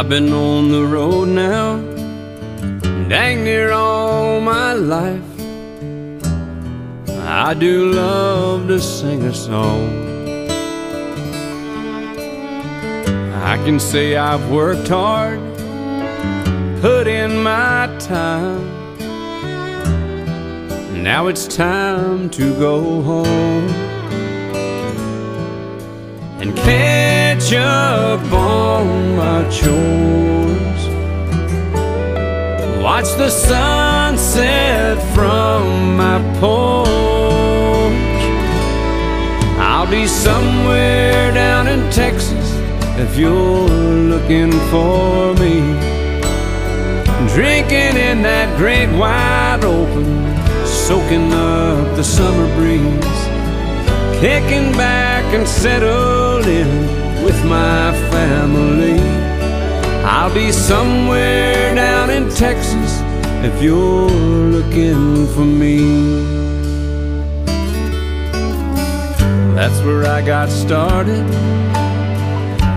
I've been on the road now, dang near all my life. I do love to sing a song. I can say I've worked hard, put in my time. Now it's time to go home and catch up on my chores. Watch the sunset from my porch. I'll be somewhere down in Texas if you're looking for me. Drinking in that great wide open, soaking up the summer breeze. Kicking back and settled in with my family. I'll be somewhere down in Texas if you're looking for me. That's where I got started,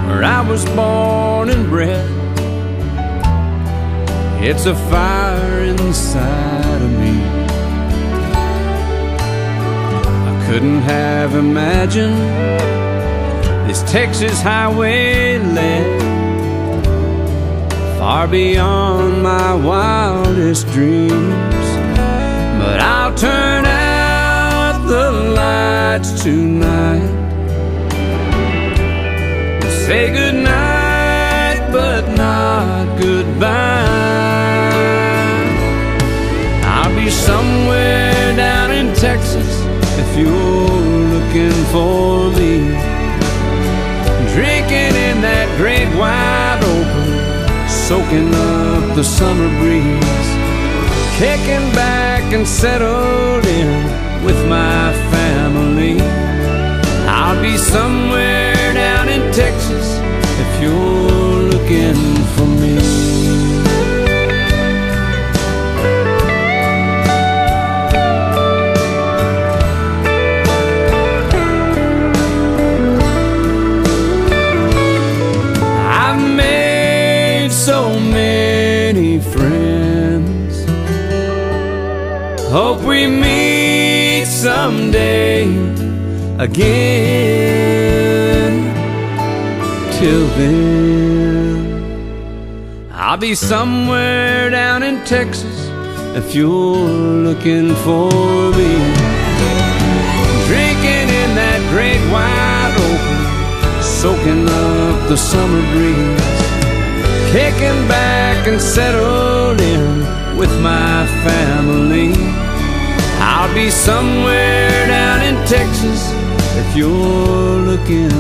where I was born and bred. It's a fire inside of me. I couldn't have imagined this Texas highway led far beyond my wildest dreams. But I'll turn out the lights tonight. Say goodnight, but not goodbye. I'll be somewhere down in Texas if you're looking for me. Soaking up the summer breeze. Kicking back and settled in with my family. I'll be somewhere down in Texas if you're looking someday again. Till then, I'll be somewhere down in Texas if you're looking for me. Drinking in that great wide open, soaking up the summer breeze. Kicking back and settled in with my family. I'll be somewhere down in Texas if you're looking.